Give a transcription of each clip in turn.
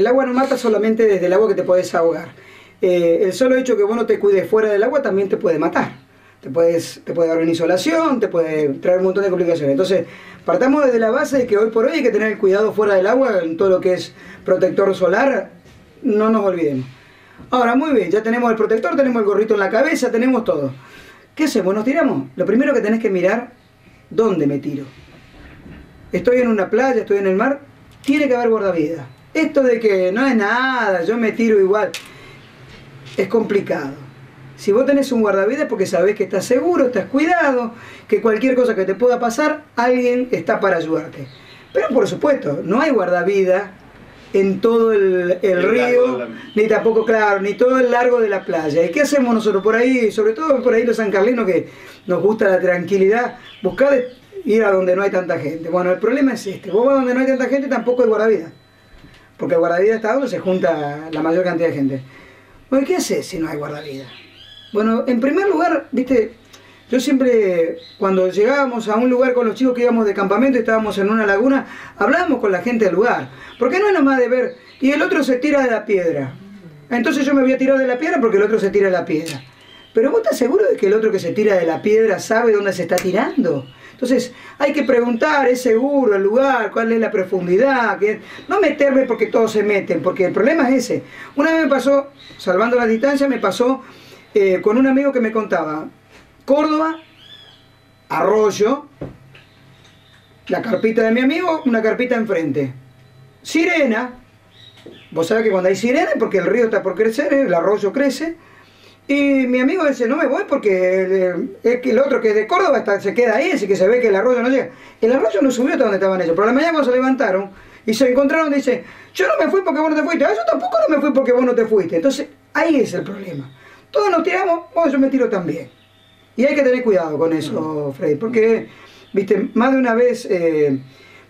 el agua no mata solamente desde el agua que te puedes ahogar. Eh, el solo hecho que vos no te cuides fuera del agua también te puede matar. Te, puedes, te puede dar una insolación, te puede traer un montón de complicaciones. Entonces, partamos desde la base de que hoy por hoy hay que tener cuidado fuera del agua en todo lo que es protector solar, no nos olvidemos. Ahora, muy bien, ya tenemos el protector, tenemos el gorrito en la cabeza, tenemos todo. ¿Qué hacemos? ¿Nos tiramos? Lo primero que tenés que mirar, ¿dónde me tiro? Estoy en una playa, estoy en el mar, tiene que haber guardavidas. Esto de que no es nada, yo me tiro igual, es complicado. Si vos tenés un guardavidas porque sabés que estás seguro, estás cuidado, que cualquier cosa que te pueda pasar, alguien está para ayudarte. Pero por supuesto, no hay guardavidas en todo el, río, ni tampoco, claro, ni todo el largo de la playa. ¿Y qué hacemos nosotros por ahí? Sobre todo por ahí los sancarlinos que nos gusta la tranquilidad, buscar ir a donde no hay tanta gente. Bueno, el problema es este, vos vas donde no hay tanta gente, tampoco hay guardavidas. Porque el guardavidas está donde se junta la mayor cantidad de gente. Bueno, ¿qué haces si no hay guardavidas? Bueno, en primer lugar, viste, yo siempre, cuando llegábamos a un lugar con los chicos que íbamos de campamento y estábamos en una laguna, hablábamos con la gente del lugar. Porque no es nomás de ver, y el otro se tira de la piedra. Entonces yo me voy a tirar de la piedra porque el otro se tira de la piedra. Pero vos estás seguro de que el otro que se tira de la piedra sabe dónde se está tirando. Entonces hay que preguntar, es seguro el lugar, cuál es la profundidad, no meterme porque todos se meten, porque el problema es ese. Una vez me pasó, salvando la distancia, me pasó eh, con un amigo que me contaba, Córdoba, Arroyo, la carpita de mi amigo, una carpita enfrente. Sirena, vos sabés que cuando hay sirena porque el río está por crecer, el arroyo crece. Y mi amigo dice, no me voy porque el, el otro que es de Córdoba se queda ahí, así que se ve que el arroyo no llega. El arroyo no subió hasta donde estaban ellos, pero la mañana cuando se levantaron y se encontraron, dice, yo no me fui porque vos no te fuiste, ah, yo tampoco no me fui porque vos no te fuiste. Entonces, ahí es el problema. Todos nos tiramos, vos yo me tiro también. Y hay que tener cuidado con eso, Freddy, porque, viste, más de una vez eh,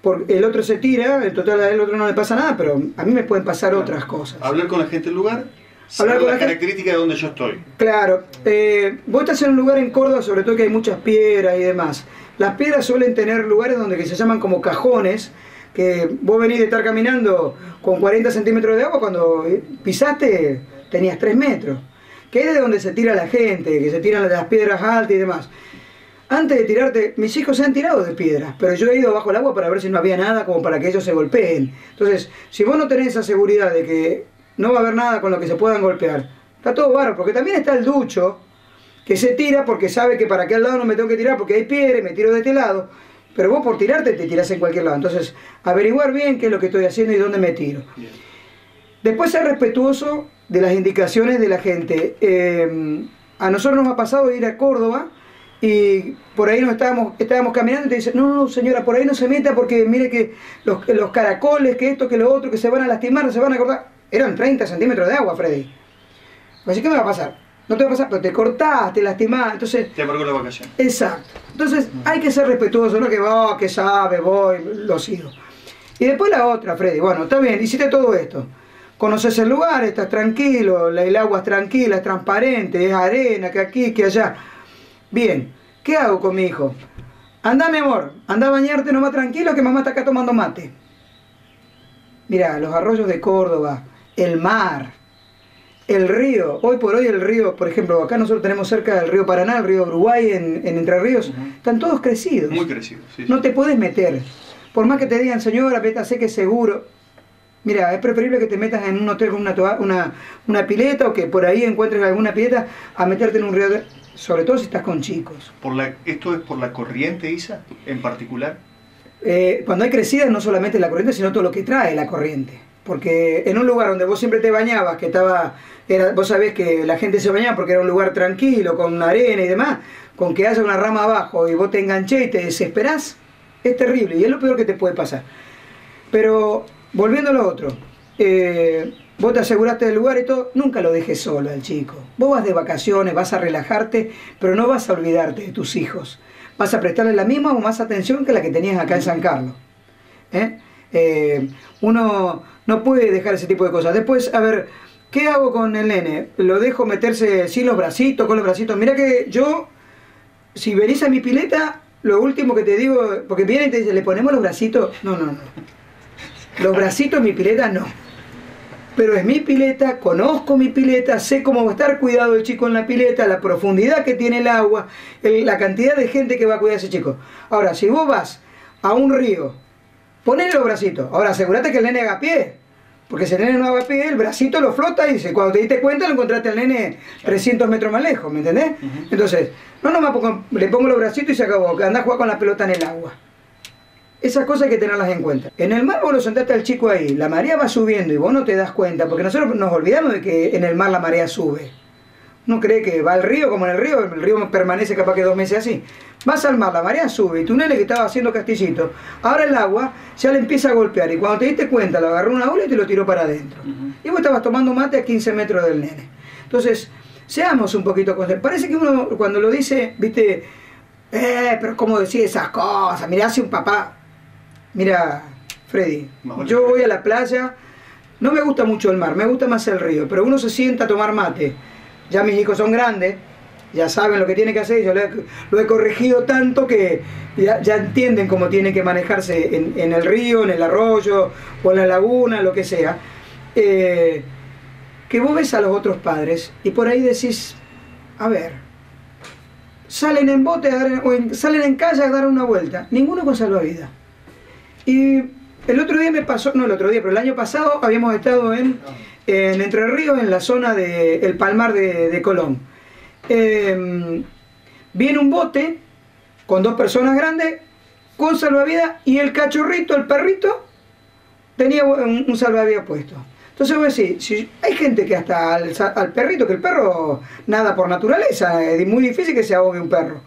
por, el otro se tira, en total a el otro no le pasa nada, pero a mí me pueden pasar otras cosas. Hablar con la gente del lugar, hablar con la, característica de donde yo estoy. Claro, eh, vos estás en un lugar en Córdoba, sobre todo que hay muchas piedras y demás. Las piedras suelen tener lugares donde que se llaman como cajones, que vos venís de estar caminando con 40 centímetros de agua, cuando pisaste tenías 3 metros que es de donde se tira la gente, que se tiran las piedras altas y demás. Antes de tirarte, mis hijos se han tirado de piedras, pero yo he ido bajo el agua para ver si no había nada como para que ellos se golpeen. Entonces, si vos no tenés esa seguridad de que no va a haber nada con lo que se puedan golpear, está todo bárbaro, porque también está el ducho que se tira porque sabe que para aquel lado no me tengo que tirar porque hay piedra y me tiro de este lado. Pero vos por tirarte te tirás en cualquier lado. Entonces, averiguar bien qué es lo que estoy haciendo y dónde me tiro. Después ser respetuoso de las indicaciones de la gente. Eh, a nosotros nos ha pasado ir a Córdoba y por ahí nos estábamos, estábamos caminando y te dicen, no, no, señora, por ahí no se meta porque mire que los, los caracoles, que esto, que lo otro, que se van a lastimar, se van a cortar. Eran 30 centímetros de agua, Freddy. Así que me va a pasar. No te va a pasar, pero te cortás, te lastimás, entonces... Te amargó la vacación. Exacto. Entonces hay que ser respetuoso, no que, oh, que sabe, voy, lo sigo. Y después la otra, Freddy, bueno, está bien, hiciste todo esto conoces el lugar, estás tranquilo, el agua es tranquila, es transparente, es arena, que aquí, que allá. Bien, ¿qué hago con mi hijo? Anda, mi amor, anda a bañarte nomás tranquilo que mamá está acá tomando mate. Mira, los arroyos de Córdoba, el mar, el río, hoy por hoy el río, por ejemplo, acá nosotros tenemos cerca del río Paraná, el río Uruguay en, Entre Ríos, están todos crecidos. Muy crecidos, sí, No te puedes meter. Por más que te digan, señora, sé que es seguro, Mira, es preferible que te metas en un hotel con una, una, pileta o que por ahí encuentres alguna pileta a meterte en un río, sobre todo si estás con chicos. Por la, ¿Esto es por la corriente, Isa, en particular? Eh, cuando hay crecidas no solamente la corriente, sino todo lo que trae la corriente. Porque en un lugar donde vos siempre te bañabas, que estaba, vos sabés que la gente se bañaba porque era un lugar tranquilo, con arena y demás, con que haya una rama abajo y vos te enganché y te desesperás, es terrible y es lo peor que te puede pasar. Pero Volviendo a lo otro, eh, vos te aseguraste del lugar y todo, nunca lo dejes solo al chico. Vos vas de vacaciones, vas a relajarte, pero no vas a olvidarte de tus hijos. Vas a prestarle la misma o más atención que la que tenías acá en San Carlos. ¿eh? Eh, uno no puede dejar ese tipo de cosas. Después, a ver, ¿qué hago con el nene? ¿Lo dejo meterse sin los bracitos, con los bracitos? Mira que yo, si venís a mi pileta, lo último que te digo, porque viene y te dice, ¿le ponemos los bracitos? No, no, no. Los bracitos en mi pileta no. pero es mi pileta, conozco mi pileta, sé cómo va a estar cuidado el chico en la pileta, la profundidad que tiene el agua, la cantidad de gente que va a cuidar a ese chico. Ahora, si vos vas a un río, ponele los bracitos. Ahora, asegúrate que el nene haga pie. Porque si el nene no haga pie, el bracito lo flota y cuando te diste cuenta lo encontraste al nene 300 metros más lejos, ¿me entendés? Entonces, no nomás pongo, le pongo los bracitos y se acabó, que anda a jugar con la pelota en el agua. Esas cosas hay que tenerlas en cuenta. En el mar vos lo sentaste al chico ahí, la marea va subiendo y vos no te das cuenta, porque nosotros nos olvidamos de que en el mar la marea sube. No cree que va al río como en el río, el río permanece capaz que dos meses así. Vas al mar, la marea sube y tu nene que estaba haciendo castillito, ahora el agua ya le empieza a golpear y cuando te diste cuenta lo agarró una ola y te lo tiró para adentro. Y vos estabas tomando mate a 15 metros del nene. Entonces, seamos un poquito conscientes. Parece que uno cuando lo dice, viste, eh, pero ¿cómo decir esas cosas? Mirá, hace un papá. Mira, Freddy, yo voy a la playa, no me gusta mucho el mar, me gusta más el río, pero uno se sienta a tomar mate. Ya mis hijos son grandes, ya saben lo que tiene que hacer, yo lo he, corregido tanto que ya, entienden cómo tienen que manejarse en, el río, en el arroyo o en la laguna, lo que sea. Eh, que vos ves a los otros padres y por ahí decís, a ver, salen en bote o salen en calle a dar una vuelta, ninguno con salvavidas. Y el otro día me pasó, no el otro día, pero el año pasado habíamos estado en, Entre Ríos, en la zona del Palmar de, Colón. Em, viene un bote con dos personas grandes, con salvavidas, y el cachorrito, el perrito, tenía un, salvavidas puesto. Entonces voy a decir, si hay gente que hasta al, al, perrito, que el perro nada por naturaleza, es muy difícil que se ahogue un perro.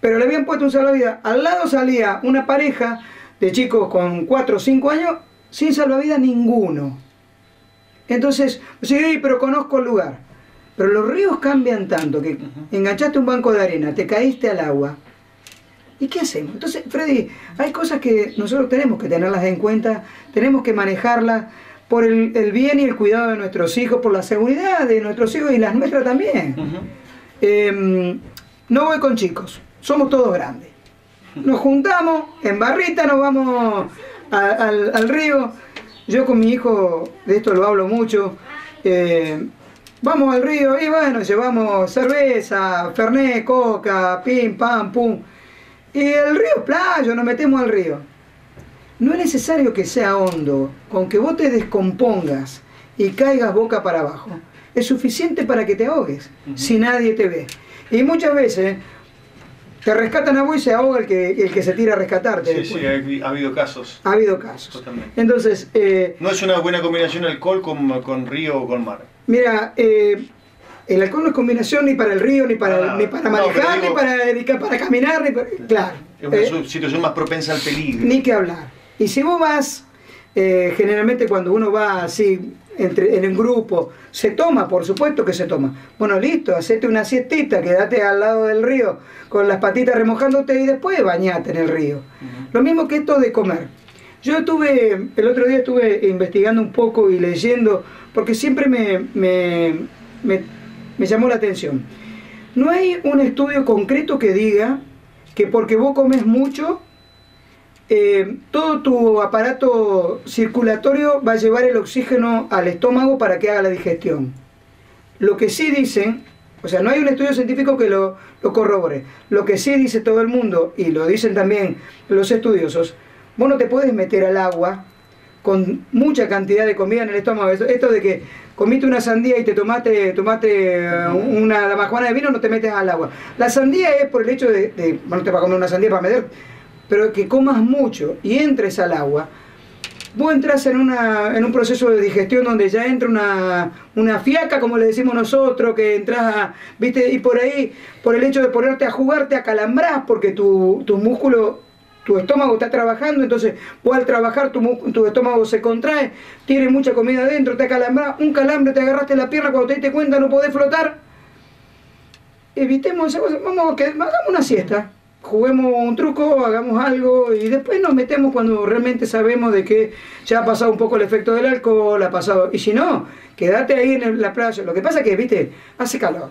Pero le habían puesto un salvavidas. Al lado salía una pareja de chicos con 4 o 5 años sin salvavidas ninguno. Entonces, sí, pero conozco el lugar. Pero los ríos cambian tanto que enganchaste un banco de arena, te caíste al agua. ¿Y qué hacemos? Entonces, Freddy, hay cosas que nosotros tenemos que tenerlas en cuenta, tenemos que manejarlas por el, bien y el cuidado de nuestros hijos, por la seguridad de nuestros hijos y las nuestras también. Em, no voy con chicos, somos todos grandes nos juntamos en barrita, nos vamos al, río. Yo con mi hijo, de esto lo hablo mucho, eh, vamos al río y bueno, llevamos cerveza, fernet, coca, pim, pam, pum. Y el río es playo, nos metemos al río. No es necesario que sea hondo, con que vos te descompongas y caigas boca para abajo. Es suficiente para que te ahogues, si nadie te ve. Y muchas veces te rescatan a vos y se ahoga el que, el que se tira a rescatarte. Sí, sí, ha, habido casos. Ha habido casos. Totalmente. Entonces. Eh, no es una buena combinación alcohol con, con río o con mar. Mira, eh, el alcohol no es combinación ni para el río, ni para, ni para manejar, ni, para, para caminar, ni para, Claro. Es una eh, situación más propensa al peligro. Ni que hablar. Y si vos vas, generalmente cuando uno va así entre, en un grupo. Se toma, por supuesto que se toma. Bueno, listo, hacete una siestita, quédate al lado del río con las patitas remojándote y después bañate en el río. Lo mismo que esto de comer. Yo estuve, el otro día estuve investigando un poco y leyendo, porque siempre me, me, me llamó la atención. No hay un estudio concreto que diga que porque vos comes mucho eh, todo tu aparato circulatorio va a llevar el oxígeno al estómago para que haga la digestión. Lo que sí dicen, o sea, no hay un estudio científico que lo, corrobore, lo que sí dice todo el mundo, y lo dicen también los estudiosos, vos no te puedes meter al agua con mucha cantidad de comida en el estómago. Esto de que comiste una sandía y te tomaste, tomaste una damajuana de vino, no te metes al agua. La sandía es por el hecho de, de bueno, te va a comer una sandía para meter, pero que comas mucho y entres al agua, vos entras en, una, en un proceso de digestión donde ya entra una, una fiaca, como le decimos nosotros, que entras, viste, y por ahí, por el hecho de ponerte a jugar, te acalambrás porque tu, tu músculo, tu estómago está trabajando, entonces vos al trabajar tu, tu estómago se contrae, tiene mucha comida adentro, te acalambras, un calambre, te agarraste la pierna, cuando te diste cuenta no podés flotar. Evitemos esa cosa, vamos, que, hagamos una siesta juguemos un truco, hagamos algo y después nos metemos cuando realmente sabemos de que ya ha pasado un poco el efecto del alcohol, ha pasado. Y si no, quédate ahí en la playa. Lo que pasa es que, viste, hace calor.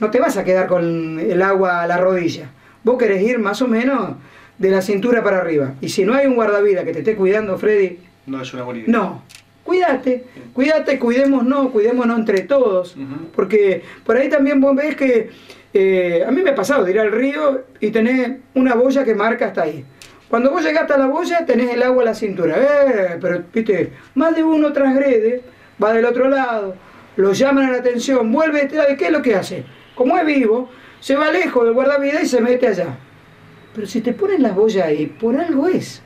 No te vas a quedar con el agua a la rodilla. Vos querés ir más o menos de la cintura para arriba. Y si no hay un guardavidas que te esté cuidando, Freddy. No es una buena No. Cuídate, cuídate, cuidémonos, cuidémonos entre todos, porque por ahí también vos ves que eh, a mí me ha pasado de ir al río y tener una boya que marca hasta ahí. Cuando vos llegaste a la boya tenés el agua a la cintura, eh, pero viste, más de uno transgrede, va del otro lado, lo llaman a la atención, vuelve, este ¿qué es lo que hace? Como es vivo, se va lejos del guardavidas y se mete allá. Pero si te ponen las boyas ahí, por algo es.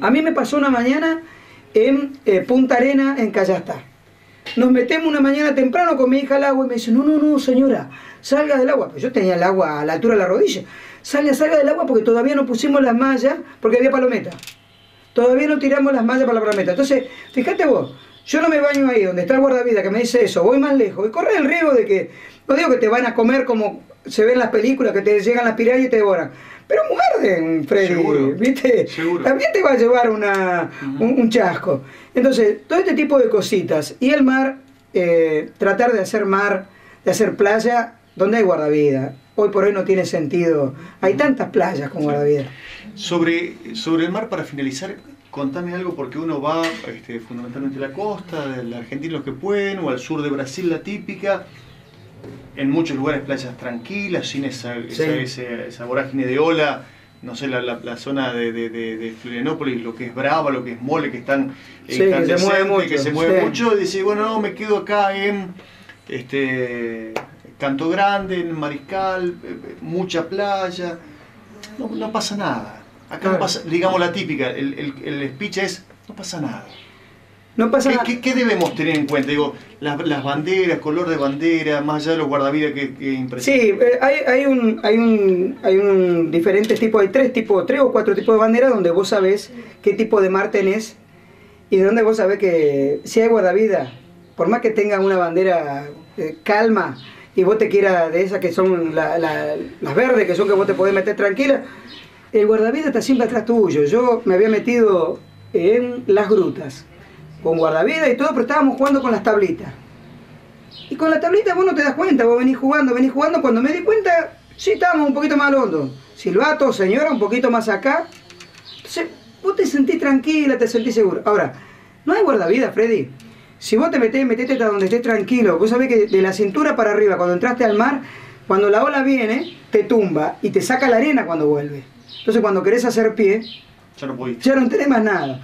A mí me pasó una mañana en eh, Punta Arena, en Callastá. Nos metemos una mañana temprano con mi hija al agua y me dice, no, no, no, señora, salga del agua. Pues yo tenía el agua a la altura de la rodilla. Salga, salga del agua porque todavía no pusimos las mallas, porque había palometa. Todavía no tiramos las mallas para la palometa. Entonces, fíjate vos, yo no me baño ahí donde está el guardavida que me dice eso, voy más lejos y corre el riesgo de que, no digo que te van a comer como se ve en las películas, que te llegan las pirañas y te devoran. Pero muerden, Freddy, ¿viste? También te va a llevar una, un, chasco. Entonces, todo este tipo de cositas. Y el mar, eh, tratar de hacer mar, de hacer playa, donde hay guardavida. Hoy por hoy no tiene sentido. Hay tantas playas con guardavida. Sobre, sobre el mar, para finalizar, contame algo porque uno va este, fundamentalmente a la costa, del Argentina los que pueden, o al sur de Brasil la típica en muchos lugares playas tranquilas, sin esa, esa, vorágine de ola, no sé, la, la, zona de, de, de, Florianópolis, lo que es Brava, lo que es Mole, que están sí, que se mueve mucho, que se mueve mucho, dice, bueno, no, me quedo acá en este Canto Grande, en Mariscal, eh, eh, mucha playa, no, no pasa nada. Acá no pasa, digamos la típica, el, el, el speech es, no pasa nada. No pasa ¿Qué, ¿Qué, debemos tener en cuenta? Digo, las, las, banderas, color de bandera, más allá de los guardavidas que, que Sí, eh, hay, hay, un, hay, un, hay un diferentes tipos, hay tres tipos, tres o cuatro tipos de banderas donde vos sabés qué tipo de mar tenés y de donde vos sabés que si hay guardavida, por más que tenga una bandera eh, calma y vos te quieras de esas que son las verdes, que son que vos te podés meter tranquila, el guardavida está siempre atrás tuyo. Yo me había metido en las grutas con guardavidas y todo, pero estábamos jugando con las tablitas. Y con la tablita vos no te das cuenta, vos venís jugando, venís jugando, cuando me di cuenta, sí estábamos un poquito más al hondo. Silbato, señora, un poquito más acá. Entonces, vos te sentís tranquila, te sentís seguro. Ahora, no hay guardavidas, Freddy. Si vos te metés, metete hasta donde estés tranquilo. Vos sabés que de la cintura para arriba, cuando entraste al mar, cuando la ola viene, te tumba y te saca la arena cuando vuelve. Entonces, cuando querés hacer pie, ya no, ya no tenés más nada.